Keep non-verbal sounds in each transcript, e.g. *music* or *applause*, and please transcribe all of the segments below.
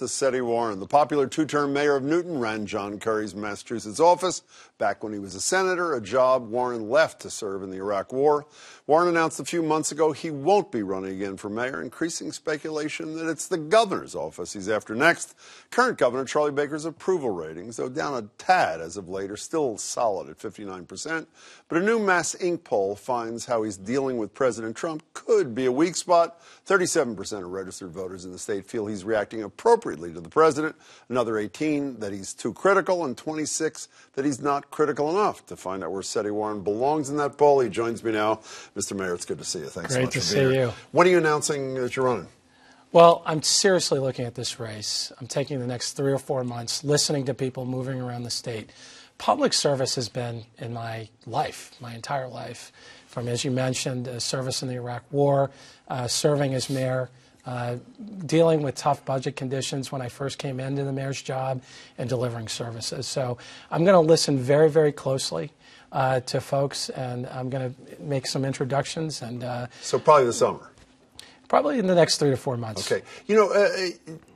to Setti Warren. The popular two term mayor of Newton ran John Kerry's Massachusetts office back when he was a senator, a job Warren left to serve in the Iraq War. Warren announced a few months ago he won't be running again for mayor, increasing speculation that it's the governor's office he's after next. Current governor Charlie Baker's approval ratings, though down a tad as of late, are still solid at 59%. But a new MassINC poll finds how he's dealing with President Trump could be a weak spot. 37% of registered voters in the state feel he's reacting appropriately to the president. Another 18 that he's too critical, and 26 that he's not critical enough. To find out where Setti Warren belongs in that poll, he joins me now. Mr. Mayor, it's good to see you. Thanks Great so much to for see being here. you. When are you announcing that you're running? Well, I'm seriously looking at this race. I'm taking the next three or four months listening to people moving around the state. Public service has been in my life, my entire life, from, as you mentioned, uh, service in the Iraq War, uh, serving as mayor, uh, dealing with tough budget conditions when I first came into the mayor's job, and delivering services. So I'm going to listen very, very closely uh, to folks, and I'm going to make some introductions and uh, So probably the summer. probably in the next three to four months. Okay. You know, uh,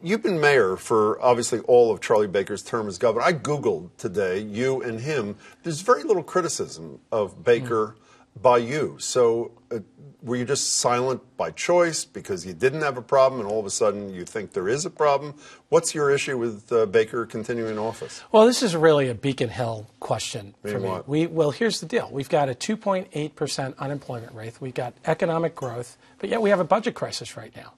you've been mayor for obviously all of Charlie Baker's term as governor. I Googled today, you and him. There's very little criticism of Baker by you. So uh, were you just silent by choice because you didn't have a problem and all of a sudden you think there is a problem? What's your issue with uh, Baker continuing in office? Well, this is really a Beacon Hill question for me. what? We, well, here's the deal. We've got a 2.8% unemployment rate. We've got economic growth, but yet we have a budget crisis right now.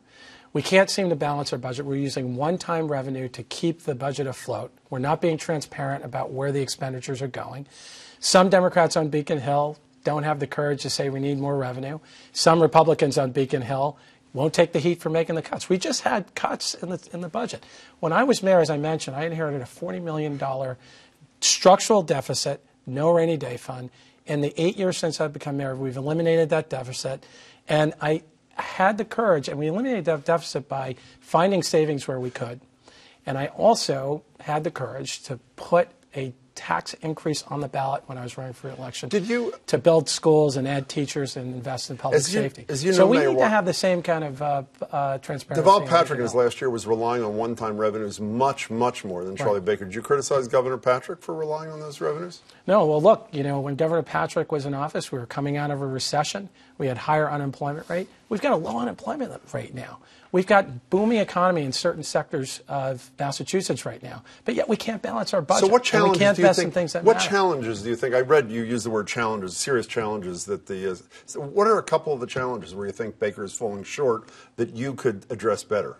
We can't seem to balance our budget. We're using one time revenue to keep the budget afloat. We're not being transparent about where the expenditures are going. Some Democrats on Beacon Hill don't have the courage to say we need more revenue. Some Republicans on Beacon Hill won't take the heat for making the cuts. We just had cuts in the, in the budget. When I was mayor, as I mentioned, I inherited a $40 million structural deficit, no rainy day fund. In the eight years since I've become mayor, we've eliminated that deficit. And I had the courage, and we eliminated that deficit by finding savings where we could. And I also had the courage to put a tax increase on the ballot when I was running for election. Did you- to build schools and add teachers and invest in public As you- safety? as you so we Mayor need Wa- to have the same kind of uh, uh, transparency. Deval Patrick in his last year was relying on one time revenues much, much more than Charlie Baker. Did you criticize Governor Patrick for relying on those revenues? No, well, look, you know, when Governor Patrick was in office, we were coming out of a recession. We had higher unemployment rate. We've got a low unemployment rate now. We've got booming economy in certain sectors of Massachusetts right now, but yet we can't balance our budget. So what challenges we can't do you think? things that what matter. challenges do you think? I read you use the word challenges, serious challenges that the. Uh, so what are a couple of the challenges where you think Baker is falling short that you could address better?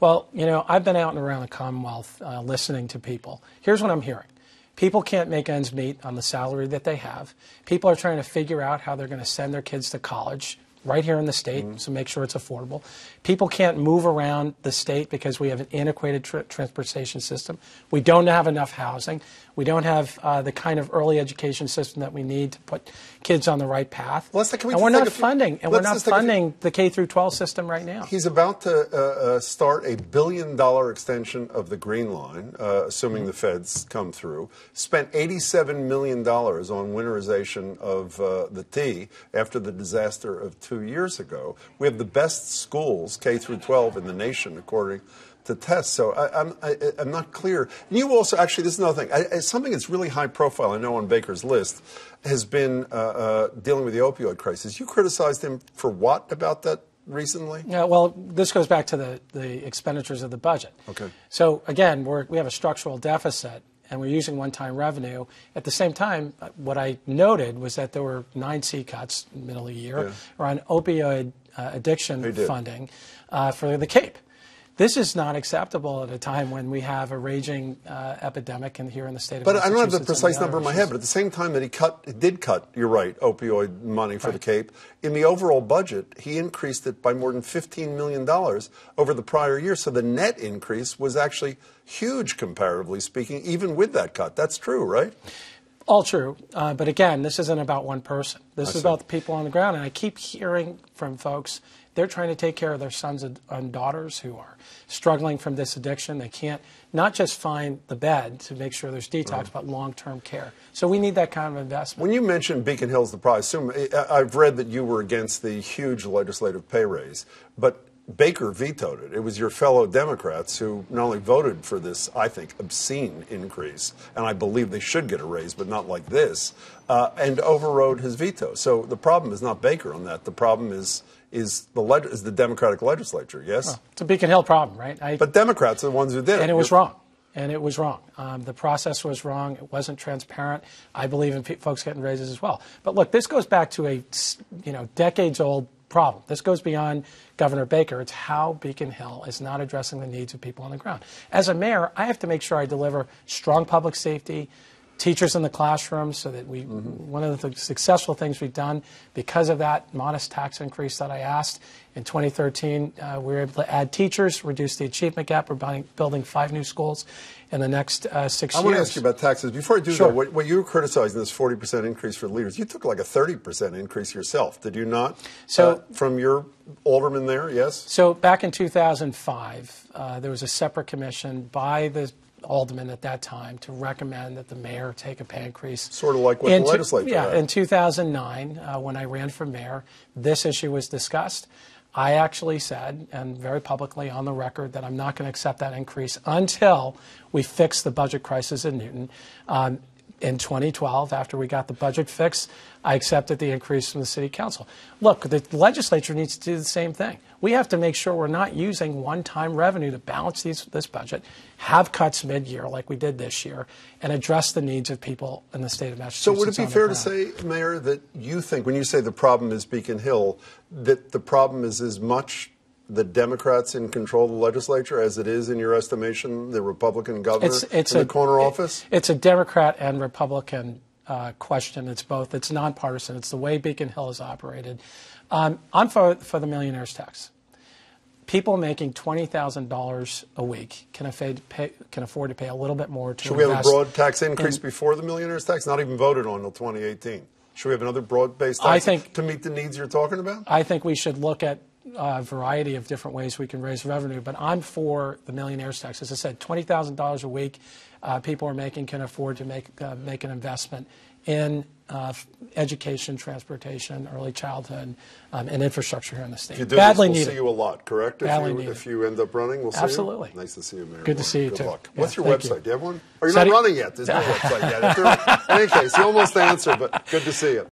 Well, you know, I've been out and around the Commonwealth uh, listening to people. Here's what I'm hearing. People can't make ends meet on the salary that they have. People are trying to figure out how they're going to send their kids to college right here in the state, so make sure it's affordable. People can't move around the state because we have an antiquated tr- transportation system. We don't have enough housing. We don't have uh, the kind of early education system that we need to put kids on the right path. Can we and we're not funding, and we're not funding the K through 12 system right now. He's about to uh, uh, start a billion dollar extension of the Green Line, uh, assuming the feds come through. Spent $87 million on winterization of uh, the T after the disaster of two years ago. We have the best schools, K through 12, in the nation, according to tests. So I, I'm, I, I'm not clear. And you also, actually, this is another thing. I, I- something that's really high profile, I know on Baker's list, has been uh, uh, dealing with the opioid crisis. You criticized him for what about that recently? Yeah, well, this goes back to the, the expenditures of the budget. Okay. So again, we're, we have a structural deficit, and we're using one-time revenue. At the same time, what I noted was that there were nine C cuts in the middle of the year Yeah. around opioid uh, addiction funding uh, for the Cape. This is not acceptable at a time when we have a raging uh, epidemic in, here in the state of But I don't have the precise number in my head. But at the same time that he cut, did cut, you're right, opioid money for the Cape. In the overall budget, he increased it by more than 15 million dollars over the prior year. So the net increase was actually huge, comparatively speaking, even with that cut. That's true, right? All true, uh, but again, this isn't about one person. This see. is about the people on the ground, and I keep hearing from folks they're trying to take care of their sons and and daughters who are struggling from this addiction. They can't not just find the bed to make sure there's detox, but long-term care. So we need that kind of investment. When you mentioned Beacon Hills, the prize, assume, I've read that you were against the huge legislative pay raise, but Baker vetoed it. It was your fellow Democrats who not only voted for this, I think, obscene increase, and I believe they should get a raise, but not like this, uh, and overrode his veto. So the problem is not Baker on that. The problem is is the leg- is the Democratic legislature. Yes, well, it's a Beacon Hill problem, right? I, but Democrats are the ones who did it, and it was wrong. And it was wrong. Um, the process was wrong. It wasn't transparent. I believe in pe- folks getting raises as well. But look, this goes back to a you know decades old problem. This goes beyond Governor Baker. It's how Beacon Hill is not addressing the needs of people on the ground. As a mayor, I have to make sure I deliver strong public safety, teachers in the classroom so that we mm-hmm. one of the successful things we've done because of that modest tax increase that I asked in 2013 uh, we were able to add teachers reduce the achievement gap we're buying, building five new schools in the next uh, six I years I want to ask you about taxes before I do sure. that what, what, you were criticizing this 40% increase for leaders you took like a 30% increase yourself did you not so uh, from your alderman there yes so back in 2005 uh, there was a separate commission by the alderman at that time to recommend that the mayor take a pay increase. Sort of like what in the legislature Yeah, had. in 2009, uh, when I ran for mayor, this issue was discussed. I actually said, and very publicly on the record, that I'm not going to accept that increase until we fix the budget crisis in Newton. Um, in 2012, after we got the budget fixed, I accepted the increase from the city council. Look, the legislature needs to do the same thing. We have to make sure we're not using one-time revenue to balance these, this budget, have cuts mid-year like we did this year, and address the needs of people in the state of Massachusetts. So would it be fair to say, Mayor, that you think when you say the problem is Beacon Hill, that the problem is as much the Democrats in control of the legislature as it is, in your estimation, the Republican governor it's, it's in a, the corner it, office? It's a Democrat and Republican uh, question. It's both. It's nonpartisan. It's the way Beacon Hill is operated. Um, I'm for, for the millionaire's tax. People making twenty thousand dollars a week can, pay, can afford to pay a little bit more to. Should we have a broad tax increase in, before the millionaire's tax? Not even voted on until 2018. Should we have another broad-based tax I think, to meet the needs you're talking about? I think we should look at a variety of different ways we can raise revenue, but I'm for the millionaire's tax. As I said, $20,000 a week uh, people are making can afford to make, uh, make an investment in uh, education, transportation, early childhood, um, and infrastructure here in the state. If you do Badly this, we'll needed. see you a lot, correct? Badly if, you, needed. if you end up running, we'll see Absolutely. you. Nice to see you, Mayor. Good to see you, Good too. luck. Yeah, What's your website? you. Do you have one? You're Setti- not running yet. There's no website yet. *laughs* In any case, you almost answered, but good to see you.